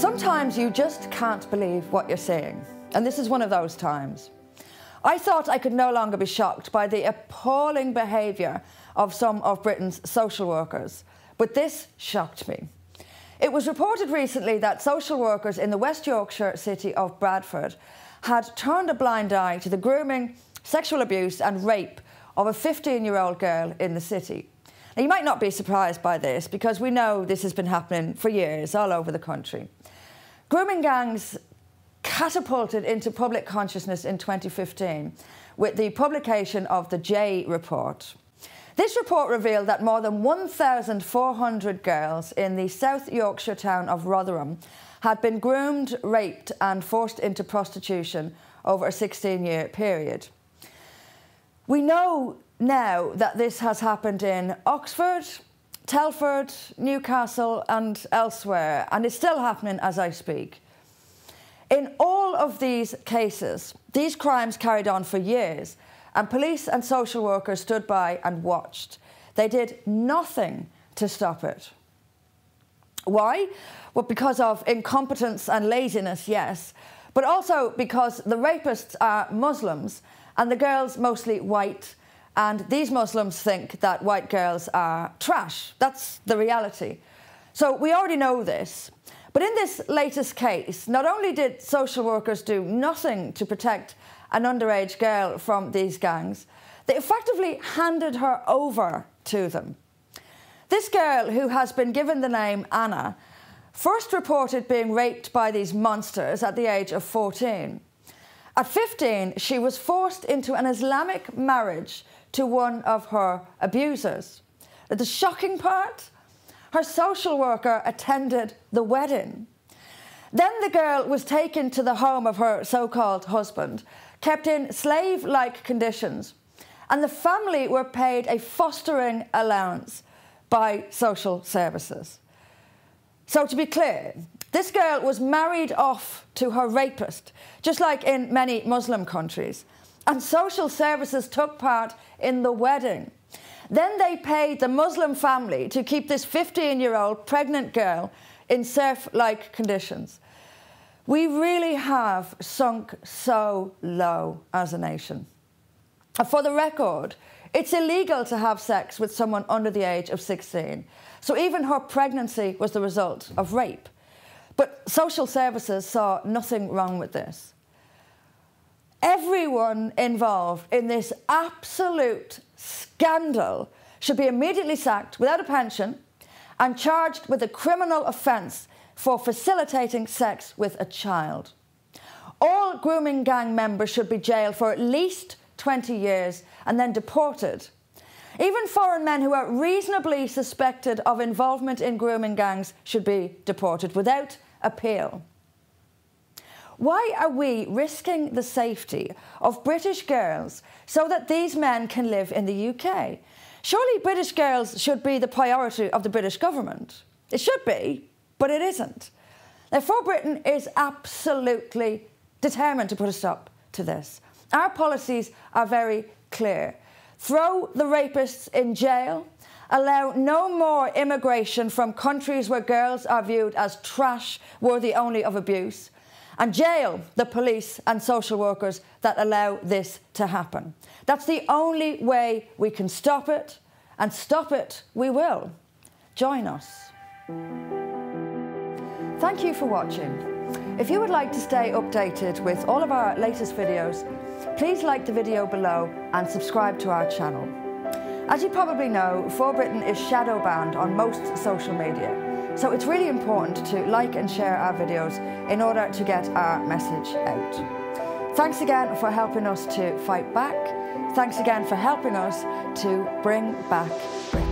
Sometimes you just can't believe what you're seeing, and this is one of those times. I thought I could no longer be shocked by the appalling behaviour of some of Britain's social workers, but this shocked me. It was reported recently that social workers in the West Yorkshire city of Bradford had turned a blind eye to the grooming, sexual abuse, and rape of a 15 year old girl in the city. Now, you might not be surprised by this because we know this has been happening for years all over the country. Grooming gangs catapulted into public consciousness in 2015 with the publication of the Jay Report. This report revealed that more than 1,400 girls in the South Yorkshire town of Rotherham had been groomed, raped, and forced into prostitution over a 16 year period. We know now that this has happened in Oxford, Telford, Newcastle, and elsewhere, and it's still happening as I speak. In all of these cases, these crimes carried on for years, and police and social workers stood by and watched. They did nothing to stop it. Why? Well, because of incompetence and laziness, yes, but also because the rapists are Muslims and the girls mostly white, and these Muslims think that white girls are trash. That's the reality. So we already know this. But in this latest case, not only did social workers do nothing to protect an underage girl from these gangs, they effectively handed her over to them. This girl, who has been given the name Anna, first reported being raped by these monsters at the age of 14. At 15, she was forced into an Islamic marriage to one of her abusers. The shocking part her social worker attended the wedding. Then the girl was taken to the home of her so called husband, kept in slave like conditions, and the family were paid a fostering allowance by social services. So, to be clear, this girl was married off to her rapist, just like in many Muslim countries, and social services took part in the wedding. Then they paid the Muslim family to keep this 15 year old pregnant girl in serf like conditions. We really have sunk so low as a nation. For the record, it's illegal to have sex with someone under the age of 16. So even her pregnancy was the result of rape. But social services saw nothing wrong with this. Everyone involved in this absolute scandal should be immediately sacked without a pension and charged with a criminal offence for facilitating sex with a child. All grooming gang members should be jailed for at least 20 years and then deported. Even foreign men who are reasonably suspected of involvement in grooming gangs should be deported without appeal. Why are we risking the safety of British girls so that these men can live in the UK? Surely British girls should be the priority of the British government. It should be, but it isn't. Therefore, Britain is absolutely determined to put a stop to this. Our policies are very clear. Throw the rapists in jail, allow no more immigration from countries where girls are viewed as trash, worthy only of abuse, and jail the police and social workers that allow this to happen. That's the only way we can stop it, and stop it we will. Join us. Thank you for watching. If you would like to stay updated with all of our latest videos, please like the video below and subscribe to our channel. As you probably know, For Britain is shadow banned on most social media, so it's really important to like and share our videos in order to get our message out. Thanks again for helping us to fight back. Thanks again for helping us to bring back Britain.